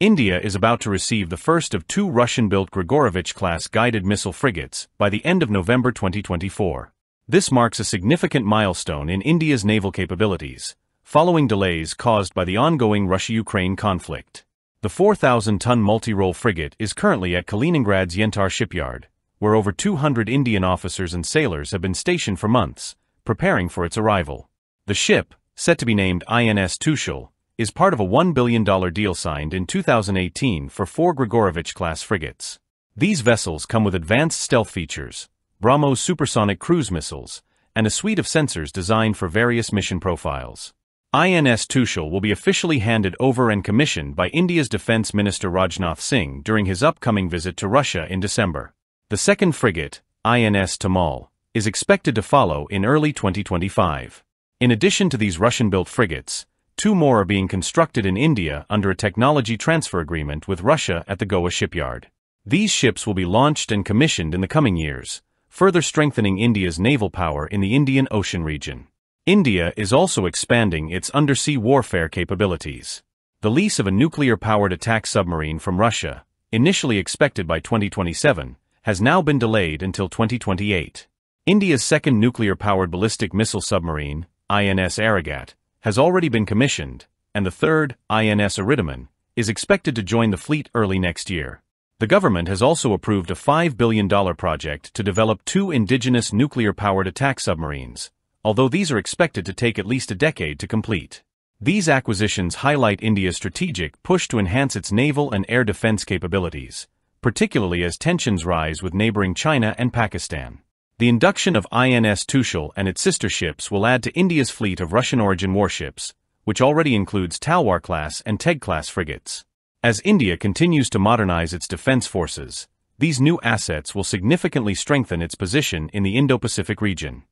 India is about to receive the first of two Russian-built Grigorovich-class guided missile frigates by the end of November 2024. This marks a significant milestone in India's naval capabilities, following delays caused by the ongoing Russia-Ukraine conflict. The 4,000-ton multi-role frigate is currently at Kaliningrad's Yantar shipyard, where over 200 Indian officers and sailors have been stationed for months, preparing for its arrival. The ship, set to be named INS Tushil, is part of a $1 billion deal signed in 2018 for four Grigorovich-class frigates. These vessels come with advanced stealth features, BrahMos supersonic cruise missiles, and a suite of sensors designed for various mission profiles. INS Tushil will be officially handed over and commissioned by India's Defence Minister Rajnath Singh during his upcoming visit to Russia in December. The second frigate, INS Tamal, is expected to follow in early 2025. In addition to these Russian-built frigates, Two more are being constructed in India under a technology transfer agreement with Russia at the Goa shipyard. These ships will be launched and commissioned in the coming years, further strengthening India's naval power in the Indian Ocean region. India is also expanding its undersea warfare capabilities. The lease of a nuclear-powered attack submarine from Russia, initially expected by 2027, has now been delayed until 2028. India's second nuclear-powered ballistic missile submarine, INS Arighaat, has already been commissioned, and the third, INS Aridhaman, is expected to join the fleet early next year. The government has also approved a $5 billion project to develop two indigenous nuclear-powered attack submarines, although these are expected to take at least a decade to complete. These acquisitions highlight India's strategic push to enhance its naval and air defense capabilities, particularly as tensions rise with neighboring China and Pakistan. The induction of INS Tushil and its sister ships will add to India's fleet of Russian-origin warships, which already includes Talwar-class and Teg-class frigates. As India continues to modernize its defense forces, these new assets will significantly strengthen its position in the Indo-Pacific region.